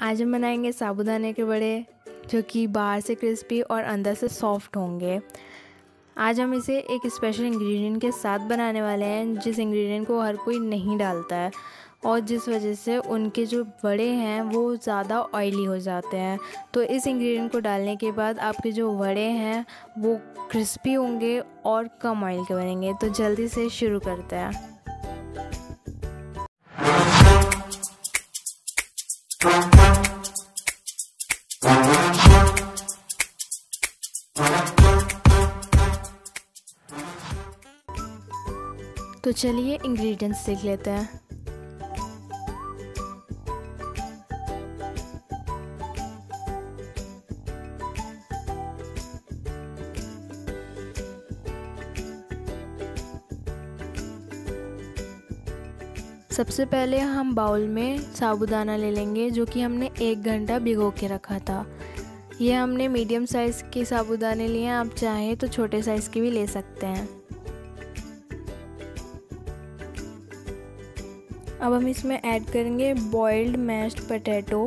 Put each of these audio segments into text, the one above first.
आज हम बनाएँगे साबुदाने के बड़े जो कि बाहर से क्रिस्पी और अंदर से सॉफ्ट होंगे। आज हम इसे एक स्पेशल इंग्रेडिएंट के साथ बनाने वाले हैं, जिस इंग्रेडिएंट को हर कोई नहीं डालता है, और जिस वजह से उनके जो बड़े हैं, वो ज़्यादा ऑयली हो जाते हैं। तो इस इंग्रेडिएंट को डालने के बाद आपके जो बड़े हैं, वो क्रिस्पी होंगे और कम ऑयल के बनेंगे। तो जल्दी से शुरू करते हैं। तो चलिए इंग्रेडिएंट्स देख लेते हैं। सबसे पहले हम बाउल में साबुदाना ले लेंगे, जो कि हमने एक घंटा भिगो के रखा था। ये हमने मीडियम साइज़ के साबुदाने लिए हैं, आप चाहें तो छोटे साइज़ के भी ले सकते हैं। अब हम इसमें ऐड करेंगे बॉइल्ड मैश्ड पटेटो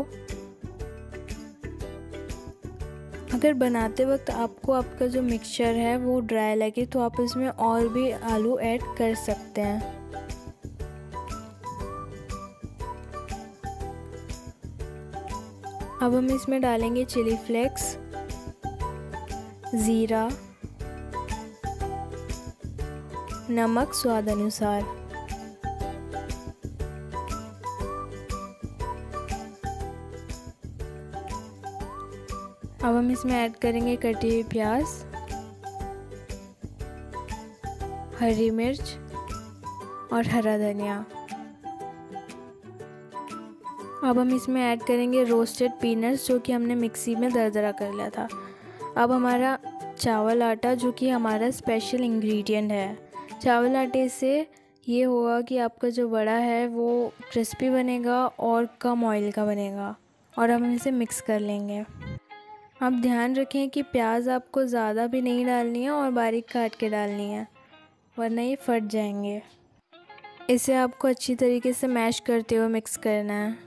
अगर बनाते वक्त आपको आपका जो मिक्सचर है वो ड्राई लगे तो आप इसमें और भी आलू ऐड कर सकते हैं। अब हम इसमें डालेंगे चिली फ्लेक्स ज़ीरा, नमक स्वाद अनुसार। अब हम इसमें ऐड करेंगे कटी हुई प्याज, हरी मिर्च और हरा धनिया। अब हम इसमें ऐड करेंगे रोस्टेड पीनट्स जो कि हमने मिक्सी में दरदरा कर लिया था। अब हमारा चावल आटा जो कि हमारा स्पेशल इंग्रेडिएंट है। चावल आटे से ये होगा कि आपका जो बड़ा है वो क्रिस्पी बनेगा और कम ऑयल का बनेगा और हम इसे मिक्स कर लेंगे। आप ध्यान रखें कि प्याज आपको ज़्यादा भी नहीं डालनी है और बारीक काट के डालनी है, वरना ये फट जाएँगे। इसे आपको अच्छी तरीके से मैश करते हुए मिक्स करना है।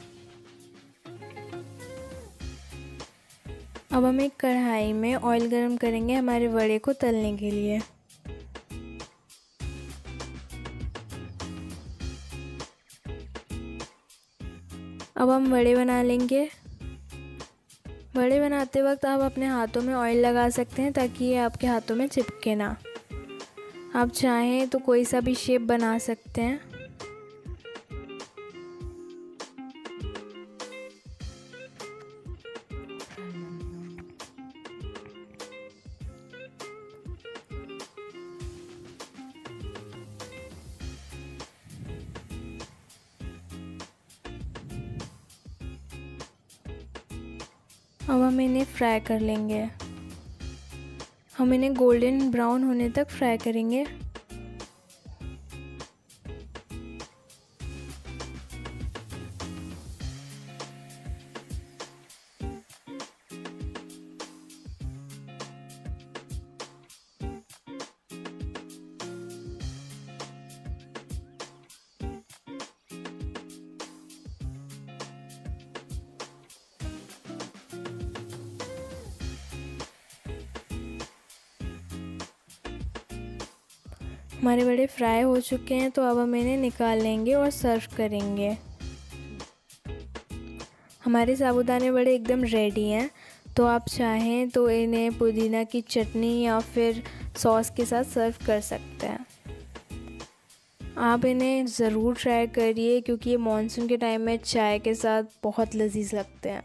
अब हम एक कढ़ाई में ऑयल गरम करेंगे हमारे वड़े को तलने के लिए। अब हम वड़े बना लेंगे। बड़े बनाते वक्त आप अपने हाथों में ऑयल लगा सकते हैं ताकि ये आपके हाथों में चिपके ना। आप चाहें तो कोई सा भी शेप बना सकते हैं। अब हम इन्हें फ्राई कर लेंगे। हम इन्हें गोल्डन ब्राउन होने तक फ्राई करेंगे। हमारे बड़े फ्राई हो चुके हैं तो अब हम इन्हें निकाल लेंगे और सर्व करेंगे। हमारे साबुदाने बड़े एकदम रेडी हैं तो आप चाहें तो इन्हें पुदीना की चटनी या फिर सॉस के साथ सर्व कर सकते हैं। आप इन्हें ज़रूर ट्राई करिए, क्योंकि ये मानसून के टाइम में चाय के साथ बहुत लजीज लगते हैं।